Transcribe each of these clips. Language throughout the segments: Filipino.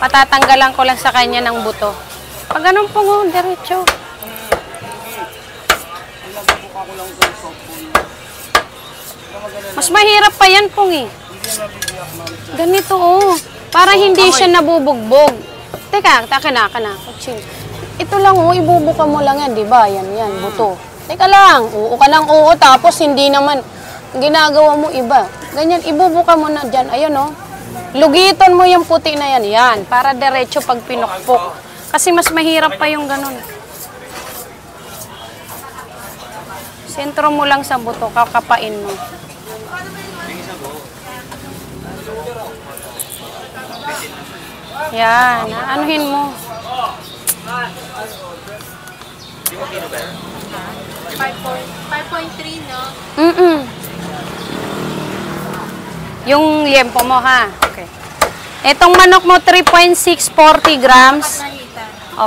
Patatanggalan ko lang sa kanya ng buto. Pag ganun po, oh, diretso. Mas mahirap pa yan pong eh. Ganito oh. Para hindi siya nabubugbog. Teka, taka na, ka na. Chill. Ito lang oh, ibubuka mo lang yan, di ba? Yan, yan, buto. Teka lang, oo ka ng oo, tapos hindi naman ginagawa mo iba. Ganyan, ibubuka mo na dyan. Ayun oh. Lugiton mo yung puti na yan. Yan, para diretso pag pinukpok. Kasi mas mahirap pa yung ganun. Sentro mo lang sa buto, kakapain mo. Yan, anuhin mo. 5.3, no? Mm-mm. Yung liempo mo, ha? Itong manok mo, 3.640 grams.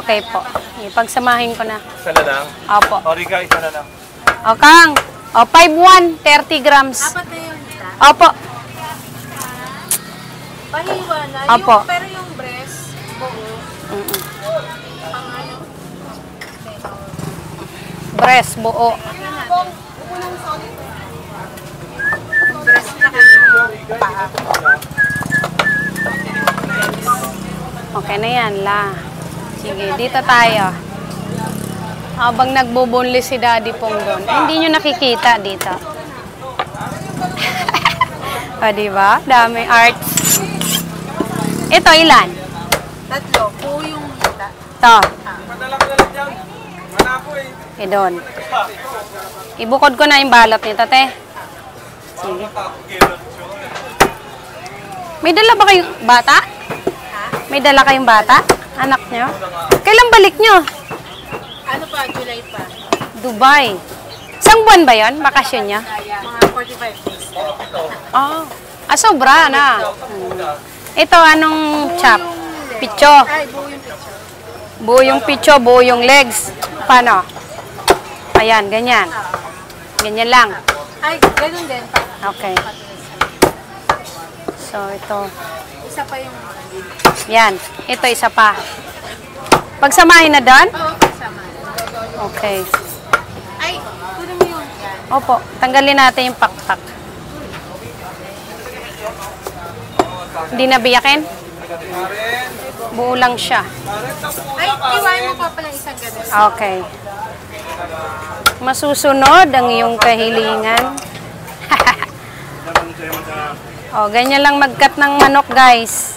Okay po. Ipagsamahin ko na. Isa na lang. Opo. O, Rika, isa na lang. O, Kang. O, 5.1, 30 grams. Apat na yun, Tita. Opo. Pahiwa na. Apo. Yung, pero yung breast, buo. Mm-mm. Pang ano? Breast, buo. Breast na kayo. Paa. Okay na yan, la. Sige, dito tayo. Habang nagbubunli si Daddy Pong doon. Eh, hindi nyo nakikita dito. o, diba? Dami arts. Ito, ilan? Tatlo. Buo yung hita. Ito. Eh. Eh, doon. Ibukod ko na yung balot nito, te. Sige. May dala ba kayong bata? May dala kayong bata? Anak nyo? Kailan balik nyo? Ano pa? July pa. Dubai. Isang buwan ba yon? Bakasyon niya? Mga 45 days. Oh. Ah, sobra na. Hmm. Ito, anong chop? Picho. Ay, buo yung picture. Buo yung picho, buo yung legs. Paano? Ayan, ganyan. Ganyan lang. Ay, ganun din. Okay. So, ito. Isa pa yung... Yan. Ito, isa pa. Pagsamahin na doon? Oo, kasama. Okay. Ay, kunin mo. Yan. Opo, tanggalin natin yung pakpak. Hindi na biyakin? Buo lang siya. Ay, iwain mo pa pala isang ganun. Okay. Masusunod ang iyong kahilingan. Oh, ganyan lang magkat ng manok, guys.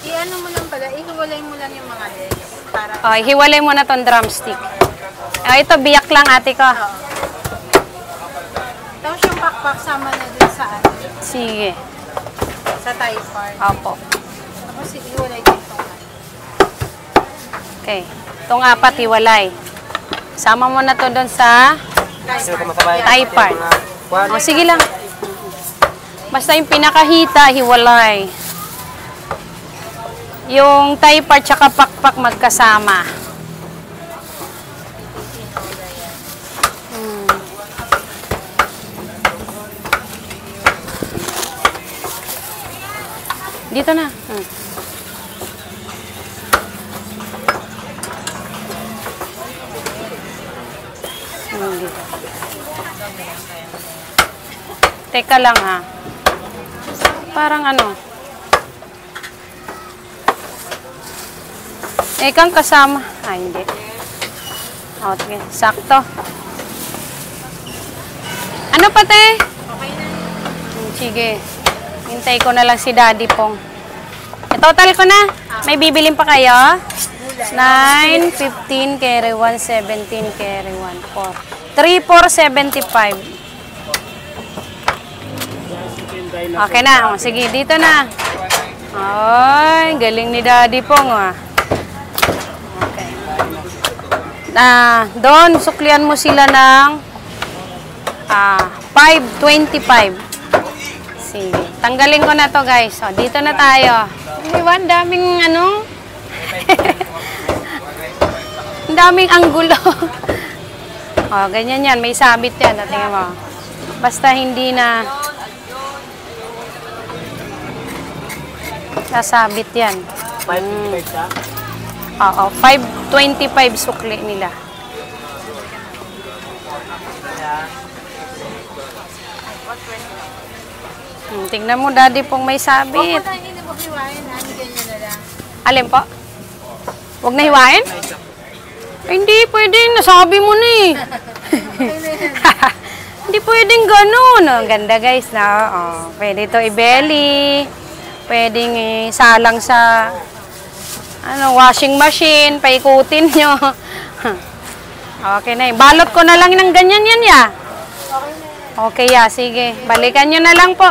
I-ano mo lang pala, ihiwalay mo lang yung mga legs. Para... Oh, hiwalay mo na tong drumstick. Oh, ito, biyak lang, ate ko. Tapos yung pakpak sama na dun sa ano, Sige. sa thigh part. Opo. Tapos ihiwalay. Okay. Itong apat, hiwalay. Sama mo na to doon sa thigh part. O, sige lang. Basta yung pinakahita, hiwalay. Yung thigh part tsaka pakpak magkasama. Hmm. Dito na. Hmm, Teka lang ha. Parang ano. Eh, kang kasama. Ah, hindi. Okay, sakto. Ano pa, te? Okay na Sige. Hintay ko na lang si Daddy Pong. E, total ko na. May bibilin pa kayo? 9, 15, carry 1, 17, carry 1, 4. 3, 4, 75. Okay na. O, sige, dito na. Ay, galing ni Daddy Pong, ah. Okay. Ah, doon, suklian mo sila ng ah, 525. Sige. Tanggalin ko na to guys. So, dito na tayo. Di ba? Ang daming ano? Ang daming anggulo. Oh, ganyan yan. May sabit yan. Tingnan mo. Basta hindi na sasabit yan. 555 siya? Oo, 525 sukli nila. Hmm, tingnan mo, daddy pong may sabit. Huwag mo na hindi mo hiwain, ha? Hindi ganyan na lang. Alin po? Huwag na hiwain? Ay, hindi, pwede. Nasabi mo na eh. hindi pwedeng ganun. Oh, ganda guys na. Oh, pwede to i-belly. Pwedeng salang sa ano, washing machine. Paikutin nyo. okay na eh. Balot ko na lang ng ganyan yan ya. Okay ya, sige. Balikan nyo na lang po.